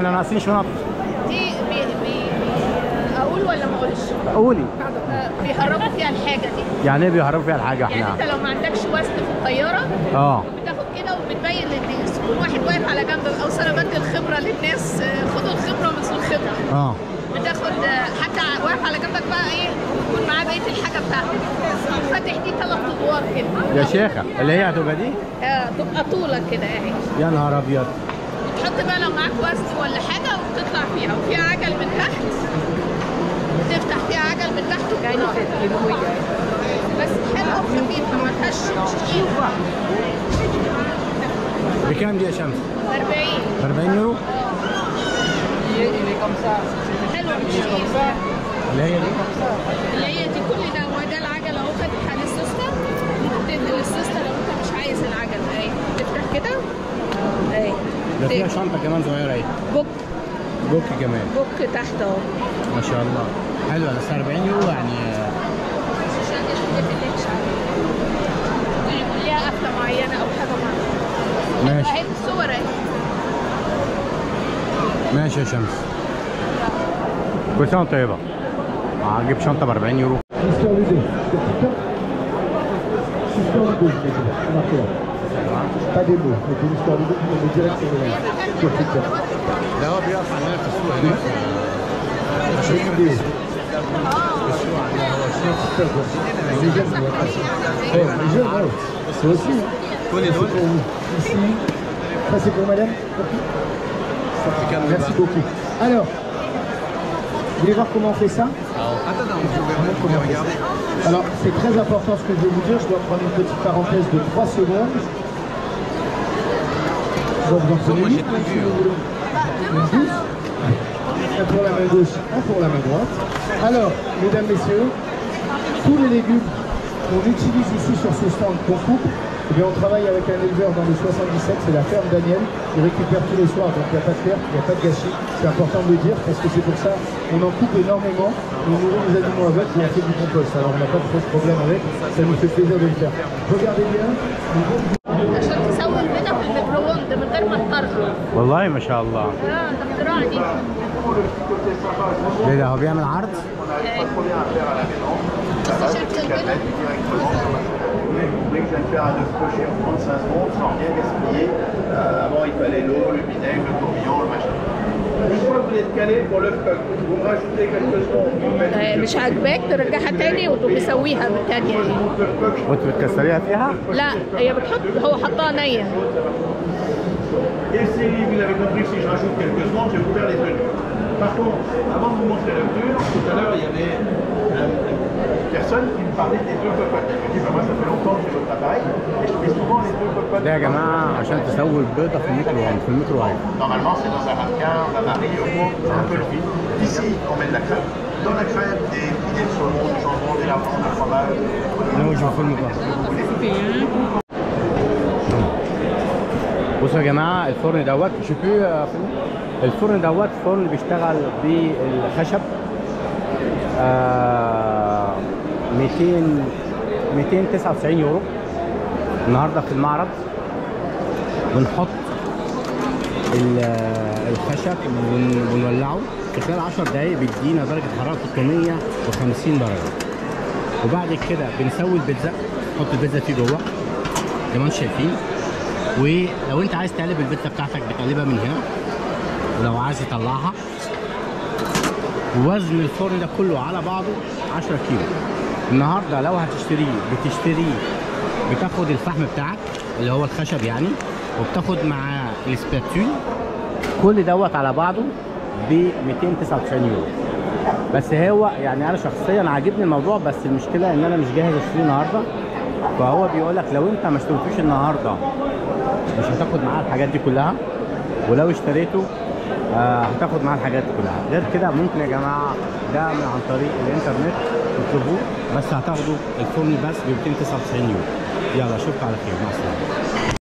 إحنا ناقصين شنط دي بي بي أقول ولا ما أقولش؟ قولي. آه، بيهربوا فيها الحاجة دي. يعني إيه بيهربوا فيها الحاجة يعني أنت إحنا لو ما عندكش وزن في الطيارة آه. بتاخد كده وبتبين للناس. كل واحد واقف على جنب أو سلامات الخبره للناس. آه، خدوا الخبرة مثل الخبرة. آه. بتاخد آه، حتى واقف على جنبك بقى إيه يكون معاه بقية الحاجة بتاعتك. فاتح دي ثلاث أدوار كده. يا شيخة اللي هي هتبقى دي؟ آه تبقى طولك كده اهي يا نهار أبيض. تحط بقى لو معاك وزن ولا حاجة وتطلع فيها. وفيها عجل من تحت. تفتح فيها عجل من تحت وتطلع بس حلوة وخفيفه ما فيهاش تقيل. بكام دي يا شمس؟ 40 40 يورو؟ حلوة مش اللي هي دي. اللي هي دي كل ده هو ده العجلة اهو فاتح على السوسته ممكن تنقل السوسته لو انت مش عايز العجل اهي تفتح كده اهي ده فيها شنطة كمان صغيرة اهي بوك. بوك كمان. بوك تحت اهو. ما شاء الله. حلوة بس 40 يورو يعني. عشان الديفينيش ليها قفله معينه أو حاجة معينه ماشي. اهي الصور اهي ماشي يا شمس. كل سنة وأنت طيبة. هجيب شنطة ب 40 يورو Pas des mots, mais une histoire de on direct sur Twitter. D'abord, bien, ça m'a fait les jeunes, oh, les jeunes, ah c'est aussi. Hein. C'est pour vous. Ici, ça c'est pour madame. Merci beaucoup. Alors, vous voulez voir comment on fait ça Alors, c'est très important ce que je vais vous dire. Je dois prendre une petite parenthèse de 3 secondes. Douce. Un pour la main gauche, un pour la main droite. Alors, mesdames, messieurs, tous les légumes qu'on utilise ici sur ce stand qu'on coupe, eh bien, on travaille avec un éleveur dans le 77, c'est la ferme Daniel. Il récupère tous les soirs, donc il n'y a pas de perte, il n'y a pas de gâchis. C'est important de le dire parce que c'est pour ça qu'on en coupe énormément. On nourrit les animaux avec et on fait du compost. Alors on n'a pas trop de problème avec, ça nous fait plaisir de le faire. Regardez bien, والله ما شاء الله. آه إيه ده هو بيعمل عرض؟ آه، مش عاجباك؟ ترجعها تاني وتسويها بالتانية وأنت بتكسريها فيها؟ لا هي بتحط هو حطها نية. Et si vous avez compris que si je rajoute quelques secondes, je vais vous faire les tenues. Par contre, avant de vous montrer l'œuf tout à l'heure, il y avait euh, une personne qui me parlait des œufs cocottes. Je me dis, bah, moi, ça fait longtemps que j'ai votre appareil, et je fais souvent les œufs cocottes. ده يا جماعه عشان تسوي البيضه في الميكرو في الميكروويف Normalement, c'est dans un ramequin, on a marié au fond, c'est un peu le fil. Ici, on met de la crème. Dans la crème, des filets de saumon, du jambon, des lardons, du fromage. انا وجه فيلم بقى بصوا يا جماعة الفرن دوت فندم. الفرن دوت فرن بيشتغل بالخشب. آه 200 299 يورو. النهارده في المعرض بنحط ال- الخشب ون- ونولعه. في خلال 10 دقايق بيدينا درجة حرارة 350 درجة. وبعد كده بنسوي البيتزا نحط البيتزا فيه جوه. زي ما أنتم شايفين؟ ولو انت عايز تقلب البيتزا بتاعتك بتقلبها من هنا ولو عايز تطلعها وزن الفرن ده كله على بعضه 10 كيلو. النهارده لو هتشتريه بتشتريه بتاخد الفحم بتاعك اللي هو الخشب يعني وبتاخد معاه السباتول. كل دوت على بعضه ب 299 يورو. بس هو يعني أنا شخصيا عاجبني الموضوع بس المشكلة إن أنا مش جاهز أشتريه النهارده. فهو بيقول لك لو أنت ما اشتريتوش النهارده مش هتاخد معاه الحاجات دي كلها. ولو اشتريته آه هتاخد معاه الحاجات دي كلها. غير كده ممكن يا جماعة ده من عن طريق الإنترنت تطلبوه بس هتاخدوا الفرن بس ب 299 يورو. يلا اشوفكم على خير. مع السلامة.